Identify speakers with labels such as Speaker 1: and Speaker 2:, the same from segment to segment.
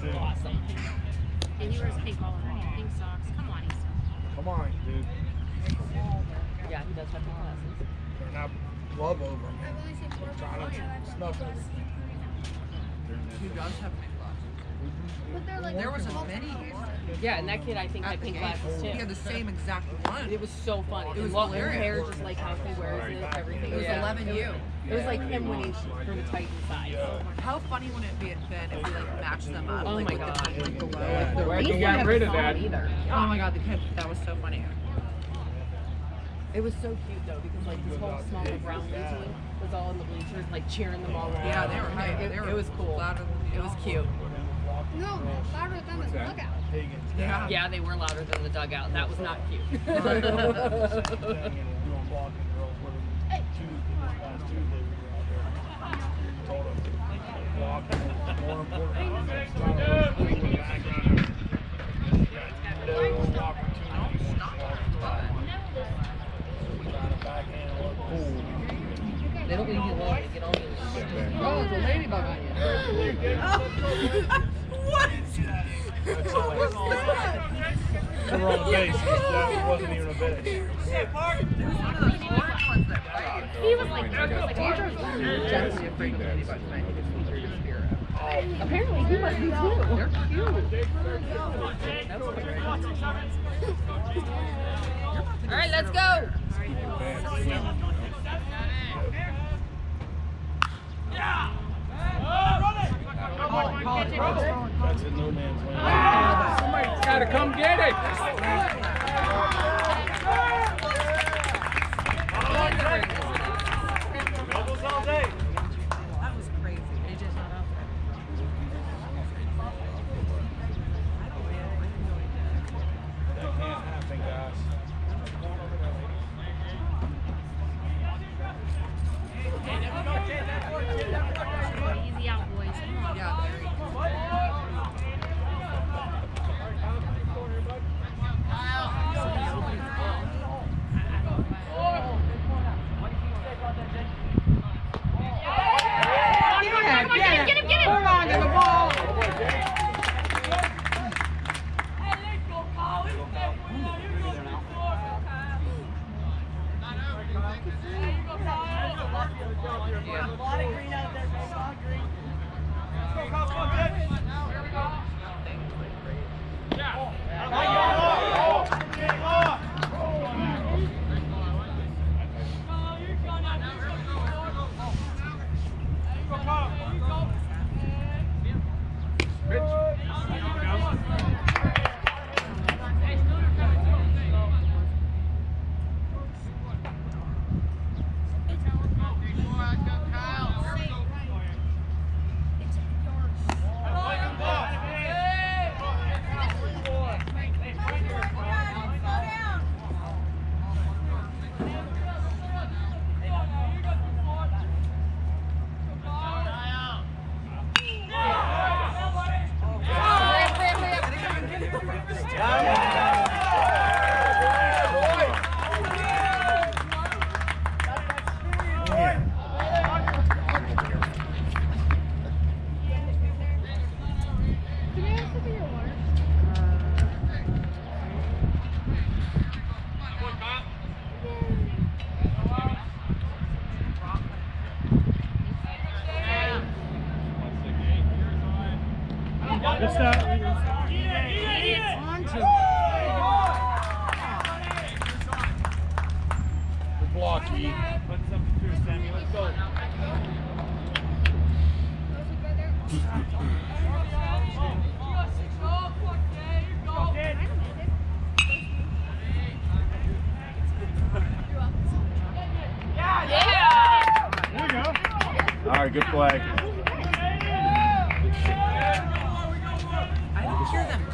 Speaker 1: too.
Speaker 2: awesome. And he wears pink all around, pink socks. Come on, he's
Speaker 1: Come on, dude.
Speaker 2: Yeah, he does have pink glasses.
Speaker 1: They're not glove over him. Trying to snuff it.
Speaker 3: He does have pink
Speaker 4: they're like
Speaker 3: There was a mini Easter
Speaker 2: Yeah, and that kid I think
Speaker 3: at
Speaker 2: had pink
Speaker 3: game.
Speaker 2: glasses
Speaker 3: He
Speaker 2: too.
Speaker 3: had the same exact one.
Speaker 2: It was so funny.
Speaker 3: It
Speaker 2: It
Speaker 3: was
Speaker 2: was long
Speaker 3: hilarious.
Speaker 2: hair, just like how he wears it, everything.
Speaker 3: It was
Speaker 2: yeah.
Speaker 3: 11U.
Speaker 2: It was like him when he's from the Titan side.
Speaker 3: How funny would it be if then if we like matched them up
Speaker 2: Oh
Speaker 3: like
Speaker 2: my
Speaker 3: with
Speaker 2: God.
Speaker 3: the pink like below?
Speaker 1: Yeah.
Speaker 3: Like the
Speaker 1: Where
Speaker 2: He
Speaker 1: can get
Speaker 2: have
Speaker 1: rid of that?
Speaker 2: either.
Speaker 3: Oh my god, the kid that was so funny.
Speaker 2: It was so cute though because like this whole small little brown team was all in the bleachers like cheering them all on.
Speaker 3: Yeah, they were hype.
Speaker 2: It,
Speaker 3: They were
Speaker 2: it was cool. It was cute.
Speaker 4: No, louder than the dugout.
Speaker 1: Higgins.
Speaker 3: Yeah.
Speaker 2: Yeah, they were louder than the dugout. That was not cute.
Speaker 1: Doing The wrong base. That wasn't even a base.
Speaker 3: There's one of those orange ones that played.
Speaker 2: He was like, he was like,
Speaker 3: Teachers were afraid of ladybugs, man. He was teacher to spirit.
Speaker 2: apparently he must be too.
Speaker 3: They're cute.
Speaker 2: All right, let's go.
Speaker 4: Can I ask for your water?
Speaker 1: What's that? The blocky. There you go. All right, good play.
Speaker 3: I don't hear them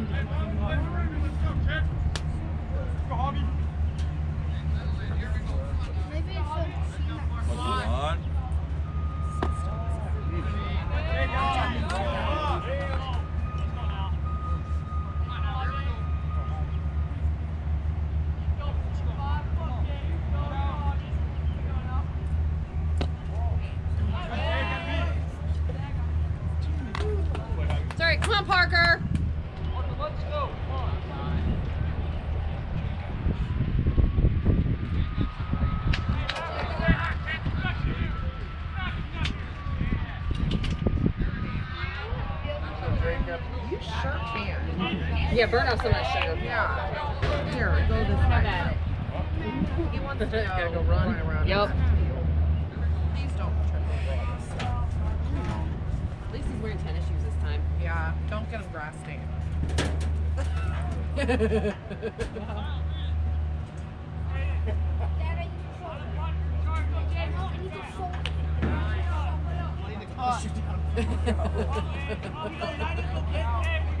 Speaker 2: Yeah, burn off some of that sugar.
Speaker 3: Yeah. Here, go this way. He wants to go,
Speaker 2: Gotta go run.
Speaker 3: around.
Speaker 2: Yep.
Speaker 3: Please don't trip over this.
Speaker 2: At least he's wearing tennis shoes this time.
Speaker 3: Yeah, don't get him grass stained.
Speaker 4: Dad, I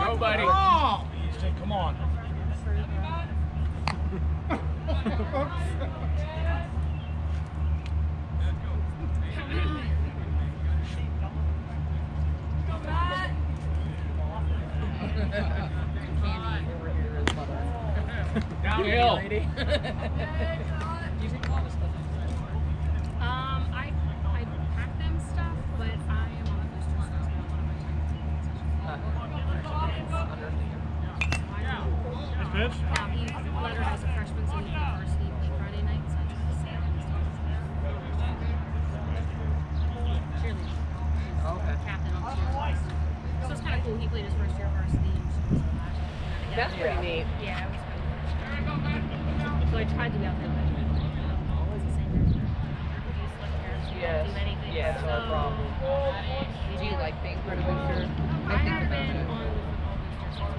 Speaker 5: Nobody.
Speaker 1: Say, come on.
Speaker 2: Candy over here is butter.
Speaker 5: Downhill.
Speaker 1: Pitch?
Speaker 6: Um, he Leonard has a freshman, so he's in Friday night, so I try to see him. Cheerleading.
Speaker 2: Okay.
Speaker 6: Captain on cheerleading. So it's kind of cool. He played his first year varsity. And she was last year.
Speaker 2: That's pretty neat.
Speaker 6: Yeah, it was cool. So I tried to be out there, but always the same. No slick hair, so you
Speaker 2: Yes.
Speaker 6: don't do anything.
Speaker 2: Yeah, it's
Speaker 6: so,
Speaker 2: our problem.
Speaker 3: Do you like being part of booster?
Speaker 6: I have been on the football booster since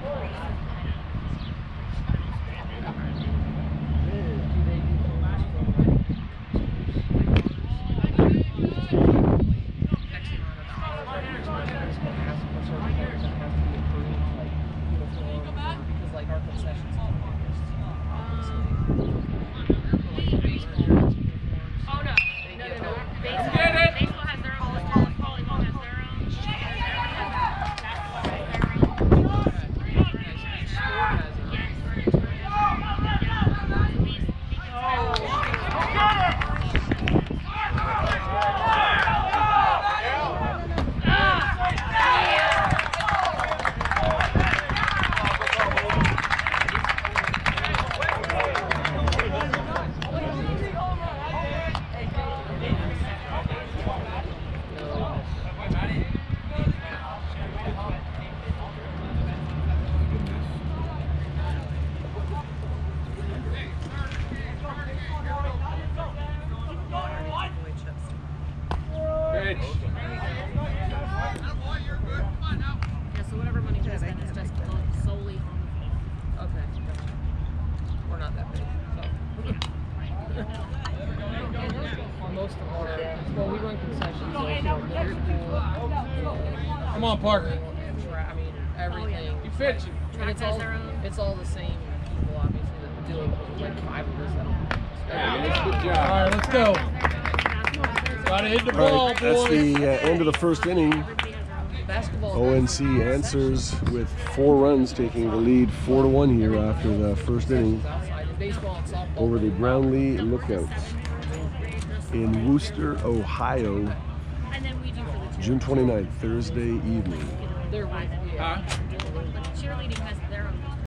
Speaker 6: pre- Oh no, no, no, no. Baseball,
Speaker 5: Get it.
Speaker 6: baseball has their own. Volleyball has their own. Basketball has their own.
Speaker 5: Pitch.
Speaker 6: Yeah, so whatever money we spend is just solely on
Speaker 2: Okay. We're not that big, so. Most of our, well, we run concessions, so you know, Liverpool,
Speaker 5: Come on, Parker.
Speaker 2: tra- I mean, everything.
Speaker 5: You pitching.
Speaker 2: And it's all, it's all the same people, obviously, that do it, like five of us that
Speaker 5: Good job.
Speaker 1: right, let's go. Gotta hit the
Speaker 6: ball.
Speaker 1: ball,
Speaker 7: All right, that's
Speaker 1: boys.
Speaker 7: the uh, end of the first inning.
Speaker 6: Everybody has their own.
Speaker 2: Basketball.
Speaker 8: ONC answers with four runs, taking the lead four to one here after the first inning
Speaker 2: Outside in baseball and softball.
Speaker 8: over the Brownlee Lookouts in Wooster, Ohio,
Speaker 6: And then we do for the
Speaker 8: June 29th, Thursday evening.
Speaker 2: They're with, yeah.
Speaker 5: Huh?